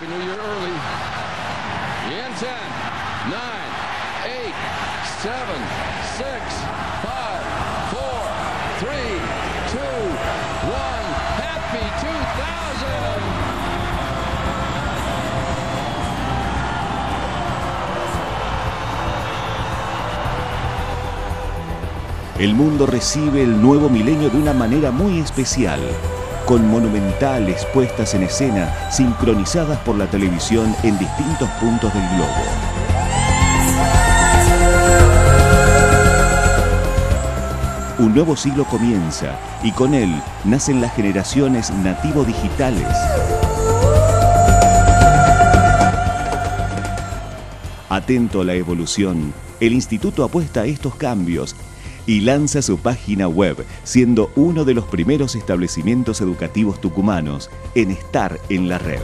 Happy New Year early. In 10, 9, 8, 7, 6, 5, 4, 3, 2, 1. Happy 2000! El mundo recibe el nuevo milenio de una manera muy especial, con monumentales puestas en escena sincronizadas por la televisión en distintos puntos del globo. Un nuevo siglo comienza y con él nacen las generaciones nativo digitales. Atento a la evolución, el instituto apuesta a estos cambios y lanza su página web, siendo uno de los primeros establecimientos educativos tucumanos en estar en la red.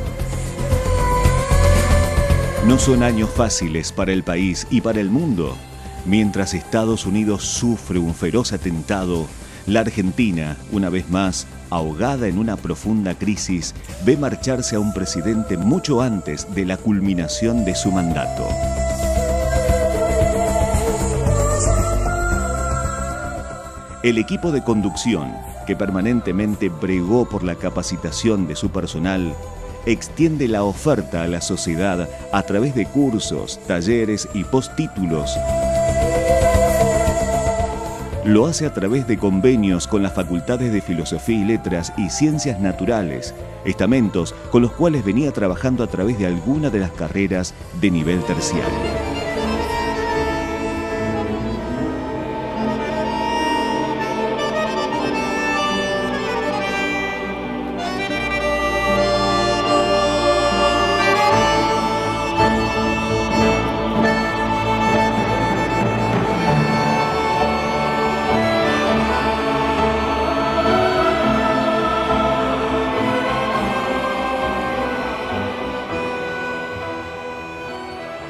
No son años fáciles para el país y para el mundo. Mientras Estados Unidos sufre un feroz atentado, la Argentina, una vez más, ahogada en una profunda crisis, ve marcharse a un presidente mucho antes de la culminación de su mandato. El equipo de conducción, que permanentemente bregó por la capacitación de su personal, extiende la oferta a la sociedad a través de cursos, talleres y postítulos. Lo hace a través de convenios con las facultades de Filosofía y Letras y Ciencias Naturales, estamentos con los cuales venía trabajando a través de alguna de las carreras de nivel terciario.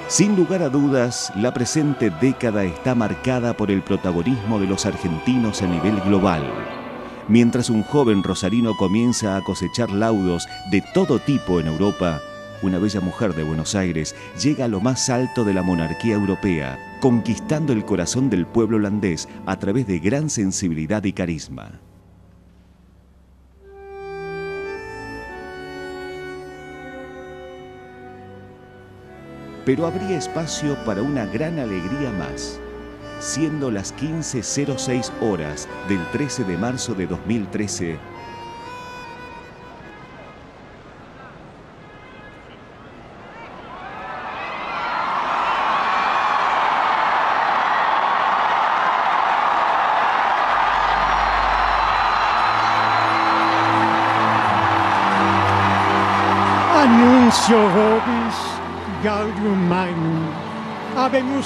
Sin lugar a dudas, la presente década está marcada por el protagonismo de los argentinos a nivel global. Mientras un joven rosarino comienza a cosechar laudos de todo tipo en Europa, una bella mujer de Buenos Aires llega a lo más alto de la monarquía europea, conquistando el corazón del pueblo holandés a través de gran sensibilidad y carisma. Pero habría espacio para una gran alegría más. Siendo las 15.06 horas del 13 de marzo de 2013, Anuncio vobis Gaudium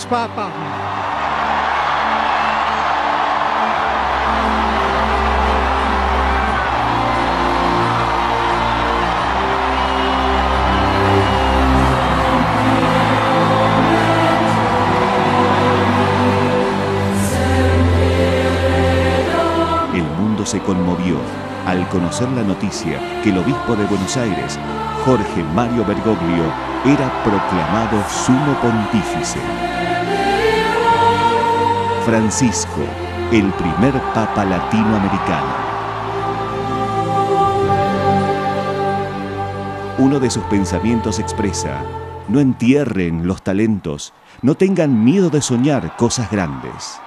Papam. el mundo se conmovió al conocer la noticia que el obispo de Buenos Aires, Jorge Mario Bergoglio, era proclamado sumo pontífice. Francisco, el primer papa latinoamericano. Uno de sus pensamientos expresa, no entierren los talentos, no tengan miedo de soñar cosas grandes.